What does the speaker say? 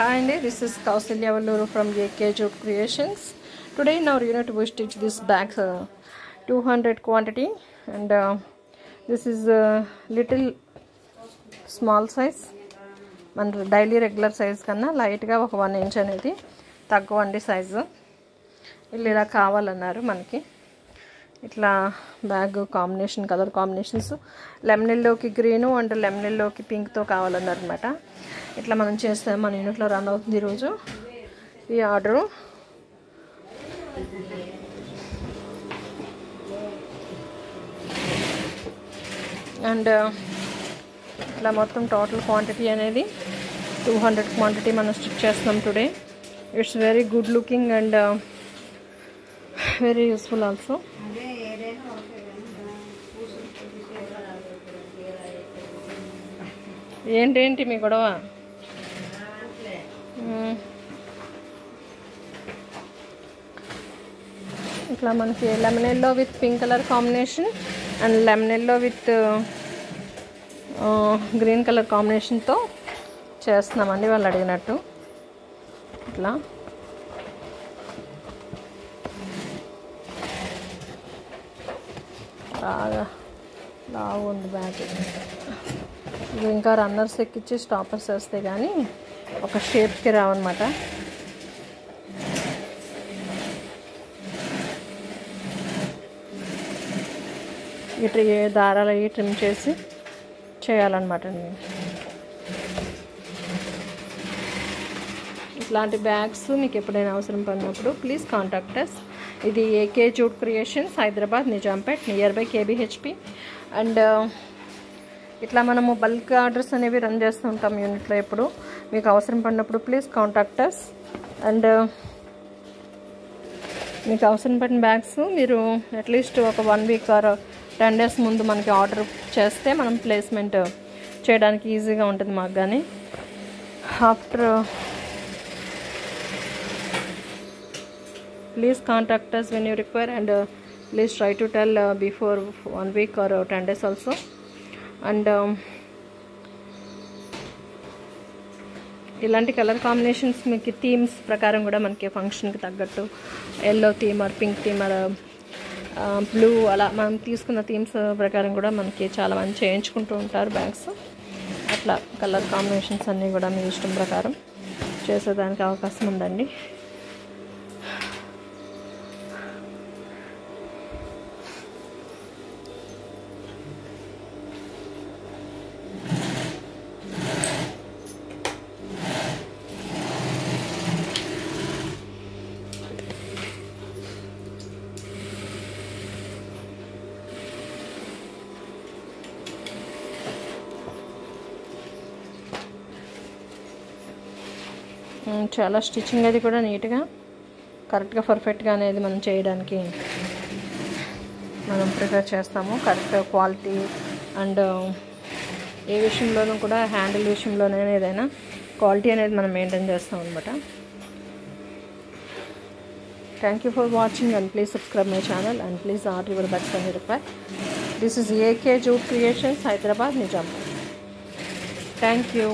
Hi అండి this is Kausalya Valluru from AK jute creations today in our unit we stitch this bags two hundred quantity and this is little small size మన daily regular size కన్నా లైట్గా ఒక one inch అనేది తగ్గవండి size వీళ్ళు ఇలా కావాలన్నారు మనకి. ఇట్లా బ్యాగ్ కాంబినేషన్ కలర్ కాంబినేషన్స్. లెమనెల్లోకి గ్రీను అండ్ లెమనెల్లోకి పింక్తో కావాలన్నారనమాట ఇట్లా మనం చేస్తే మన యూనిట్లో రన్ అవుతుంది ఈరోజు ఈ ఆర్డరు. అండ్ ఇట్లా మొత్తం టోటల్ క్వాంటిటీ అనేది టూ హండ్రెడ్ క్వాంటిటీ మనం స్టిచ్ చేస్తున్నాం today. It's very good looking and very useful also ఏంటేంటి మీ గొడవ? ఇట్లా మనకి lemon yellow with pink colour combination and lemon yellow with green colour కాంబినేషన్తో చేస్తున్నామండి వాళ్ళు అడిగినట్టు. ఇట్లా. బాగా బాగుంది బ్యాగ్. ఇవి ఇంకా రన్నర్స్ ఎక్కించి స్టాపర్స్ వేస్తే కానీ ఒక షేప్కి రావన్నమాట. ఇటు దారాలు అవి ట్రిమ్ చేసి చేయాలన్నమాట నేను. ఇట్లాంటి బ్యాగ్స్ మీకు ఎప్పుడైనా అవసరం పడినప్పుడు ప్లీజ్ కాంటాక్ట్ అస్ ఇది AK jute creations Hyderabad Nizampet near by KBHP and ఇట్లా మనము బల్క్ ఆర్డర్స్ అనేవి రన్ చేస్తూ ఉంటాం యూనిట్లో ఎప్పుడు. మీకు అవసరం పడినప్పుడు ప్లీజ్ కాంటాక్ట్ అస్ అండ్ మీకు అవసరం పడిన బ్యాగ్స్ మీరు అట్లీస్ట్ ఒక one week or ten days ముందు మనకి ఆర్డర్ చేస్తే మనం ప్లేస్మెంట్ చేయడానికి ఈజీగా ఉంటుంది మాకు కానీ after please contact us when you require and uh, please try to tell uh, before one week or uh, 10 days also. And um, ఇలాంటి కలర్ కాంబినేషన్స్ మీకు థీమ్స్ ప్రకారం కూడా మనకి ఫంక్షన్కి తగ్గట్టు yellow theme or pink theme or blue అలా మనం తీసుకున్న థీమ్స్ ప్రకారం కూడా మనకి చాలా మంది చేయించుకుంటూ ఉంటారు బ్యాగ్స్. అట్లా కలర్ కాంబినేషన్స్ అన్నీ కూడా మీ ఇష్టం ప్రకారం చేసేదానికి అవకాశం ఉందండి. చాలా స్టిచ్చింగ్ అది కూడా నీట్గా కరెక్ట్గా పర్ఫెక్ట్గా అనేది మనం చేయడానికి మనం ప్రిఫర్ చేస్తాము. కరెక్ట్ క్వాలిటీ అండ్ ఏ విషయంలోనూ కూడా హ్యాండిల్ విషయంలోనే ఏదైనా క్వాలిటీ అనేది మనం మెయింటైన్ చేస్తాం అనమాట thank you for watching and please subscribe my channel and please order your best అని require this is AK jute creations Hyderabad Nizam thank you